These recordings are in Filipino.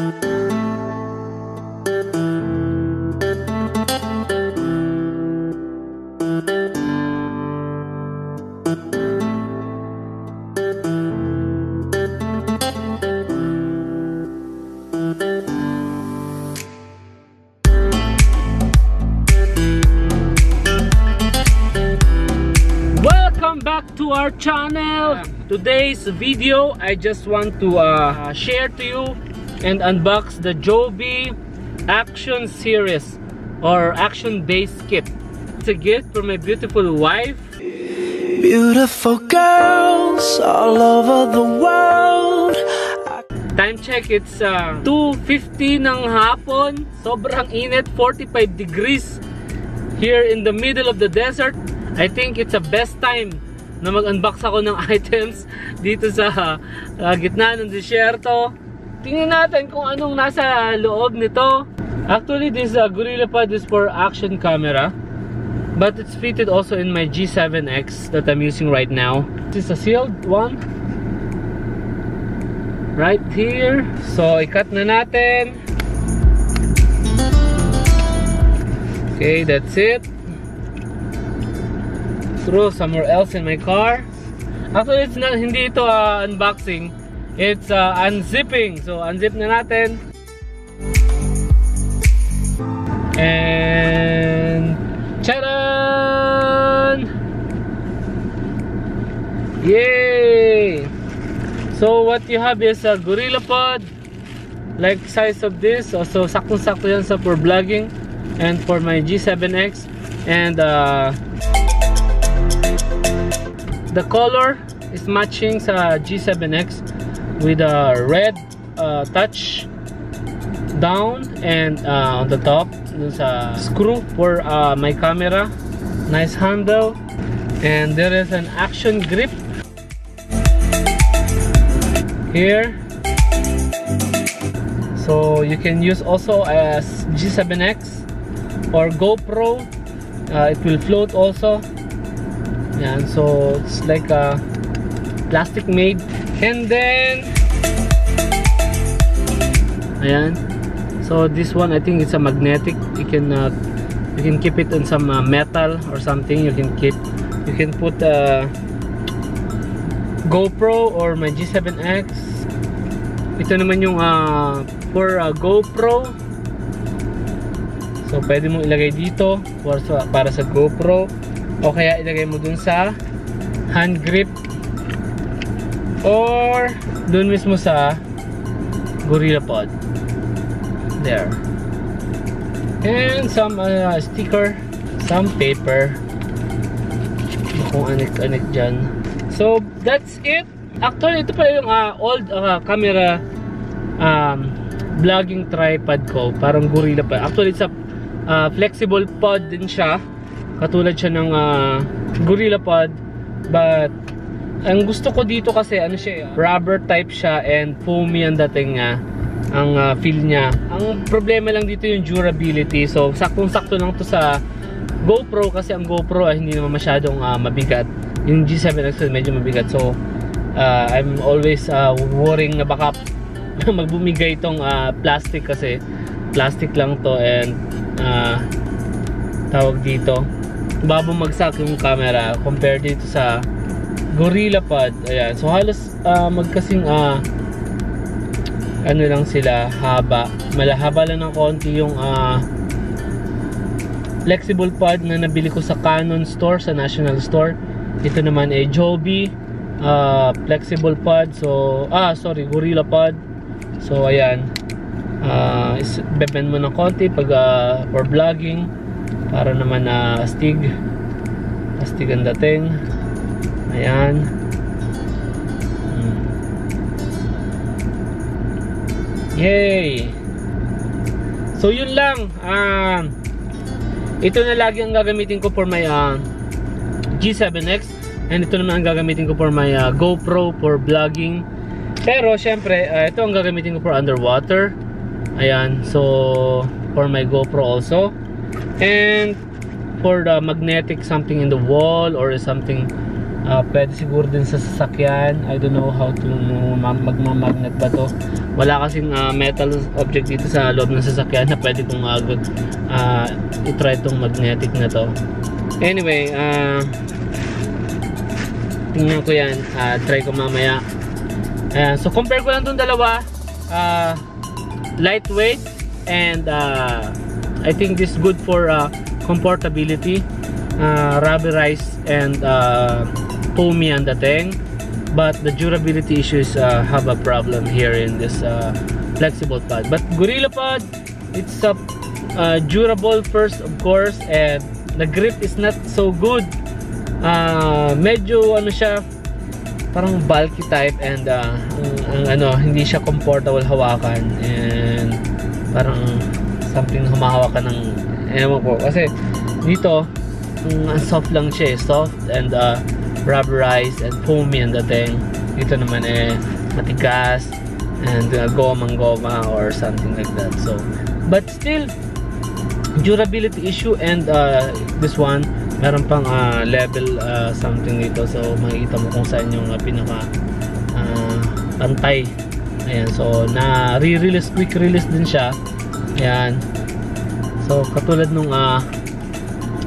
Welcome back to our channel. Today's video, I just want to uh, share to you and unbox the Joby Action Series or Action Base Kit. It's a gift for my beautiful wife. Beautiful girls all over the world. Time check, it's uh, 2.50 ng hapon. Sobrang init, 45 degrees here in the middle of the desert. I think it's the best time na mag-unbox ako ng items dito sa uh, gitna ng disyerto. Tingnan natin kung anong nasa loob nito. Actually, this uh, GorillaPod is for action camera. But it's fitted also in my G7X that I'm using right now. This is a sealed one. Right here. So, ikat na natin. Okay, that's it. Throw somewhere else in my car. Actually, it's not, hindi ito uh, unboxing. It's uh, unzipping. So, unzip na natin. And... Charan! Yay! So, what you have is a GorillaPod. Like size of this. So, so saktong-sakto yan sa for vlogging. And for my G7X. And uh, the color is matching sa G7X with a red uh, touch down and uh, on the top. There's a screw for uh, my camera. Nice handle. And there is an action grip. Here. So you can use also as G7X or GoPro. Uh, it will float also. And so it's like a plastic made and then ayan. So this one I think it's a magnetic. You can uh, you can keep it in some uh, metal or something. You can keep you can put a GoPro or my G7X ito naman yung uh, for uh, GoPro. So pwede mo ilagay dito para sa, para sa GoPro. O kaya ilagay mo dun sa hand grip or dun mismo sa GorillaPod there. And some uh, sticker some paper. Kung anik-anik dyan. So that's it. Actually ito pa yung uh, old uh, camera um, vlogging tripod ko. Parang gorilla pa. Actually it's a uh, flexible pod din siya. Katulad siya ng uh, gorilla pod but ang gusto ko dito kasi ano siya rubber type siya and foamy ang dating niya. Ang uh, feel niya. Ang problema lang dito yung durability. So saktong sakto lang to sa GoPro kasi ang GoPro ay hindi naman masyadong uh, mabigat. Yung G7X medyo mabigat. So uh, I'm always uh, worrying na baka magbumigay itong uh, plastic kasi plastic lang to and uh, tawag dito babumagsak yung camera compared dito sa GorillaPod ayan. So halos uh, magkasing uh, ano lang sila haba. Malahaba lang ng konti yung uh, flexible pod na nabili ko sa Canon store sa National Store. Ito naman ay Joby uh, flexible pod. So ah sorry Gorilla pod. So ayan. Uh, bebend mo ng konti pag uh, for vlogging para naman na uh, astig. Astig ang dating ayan. Yay! So yun lang. Uh, ito na lagi ang gagamitin ko for my uh, G7X and ito naman ang gagamitin ko for my uh, GoPro for vlogging. Pero syempre uh, ito ang gagamitin ko for underwater. Ayan. So for my GoPro also. And for the magnetic something in the wall or something Ah, pwede siguro din sa sasakyan. I don't know how to ma- magmamagnet ba to. Wala kasing ah, metal object dito sa loob ng sasakyan na pwede kong uh, uh, itry itong magnetic na to. Anyway, ah tingnan ko yan. Ah, try ko mamaya. Ayan, so compare ko lang itong dalawa. Ah, lightweight and uh, I think this is good for uh, comfortability. Uh, rubberized and uh, foamy ang dating but the durability issues uh, have a problem here in this uh, flexible pad but Gorilla Pod it's a uh, durable first of course and the grip is not so good uh, medyo ano siya parang bulky type and uh, ang, ano hindi siya comfortable hawakan and parang something humahawakan ng ewan ko kasi dito ang soft lang siya eh. soft and uh, rubberized and foamy ang dating dito naman eh matigas and uh, gomang goma or something like that. So but still durability issue and uh, this one meron pang uh, level uh, something dito. So makikita mo kung saan yung uh, pinaka uh, pantay. Ayan so na re-release quick release din siya. Ayan. So katulad nung uh,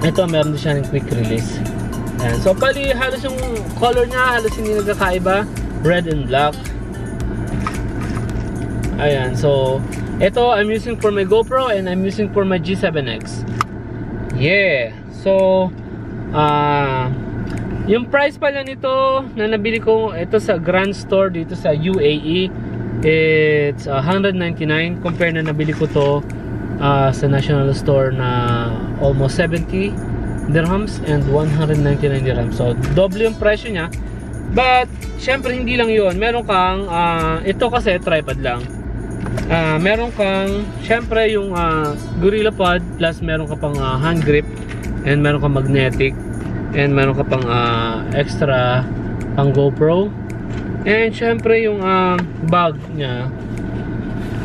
ito meron din siya ng quick release Ayan. so pali halos yung color niya halos hindi nagkakaiba. Red and black. Ayan. So ito I'm using for my GoPro and I'm using for my G7X yeah. So ah uh, yung price pala nito na nabili ko ito sa Grand Store dito sa UAE it's 199 compare na nabili ko to uh, sa National Store na almost 70 dirhams and 199 dirhams. So, doble yung presyo niya. But, syempre hindi lang yon Meron kang, uh, ito kasi tripod lang. Uh, meron kang, syempre yung uh, Gorilla Pod plus meron ka pang uh, hand grip and meron kang magnetic and meron ka pang uh, extra pang GoPro. And syempre yung uh, bag niya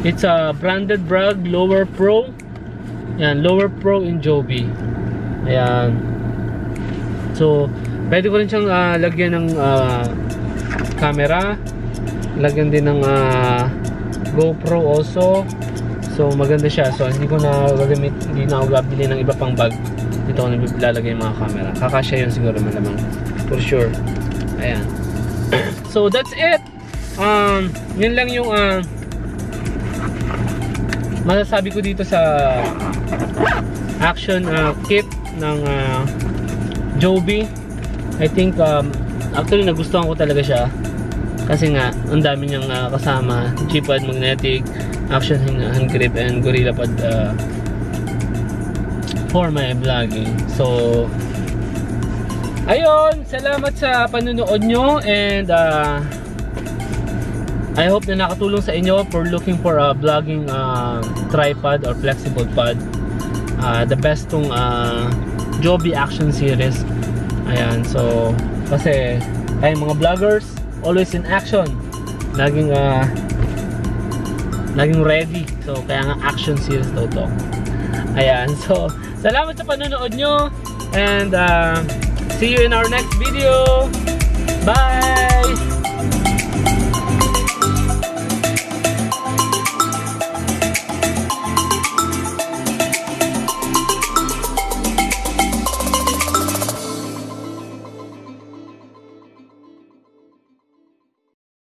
It's a branded brag Lower Pro. Yan, Lower Pro in Joby. Ayan. So, pwede ko rin siyang uh, lagyan ng uh, camera. Lagyan din ng uh, GoPro also. So, maganda siya. So, hindi ko na gagamit, hindi na ako gabili ng iba pang bag. Dito ko na lalagay yung mga camera. Kakasya yun siguro malamang. For sure. Ayan. so, that's it. Um, yun lang yung uh, masasabi ko dito sa action uh, kit ng uh, Joby. I think um, actually nagustuhan ko talaga siya. Kasi nga ang dami niyang uh, kasama. G-Pad magnetic action hand grip and gorilla pad uh, for my vlogging. So ayun! Salamat sa panunood nyo and uh, I hope na nakatulong sa inyo for looking for a vlogging uh, tripod or flexible pod. Uh, the best tong uh, Joby Action Series. Ayan, so kasi ay mga vloggers always in action. Laging uh, laging ready. So kaya nga action series daw to. Ayan, so salamat sa panonood nyo and uh, see you in our next video. Bye!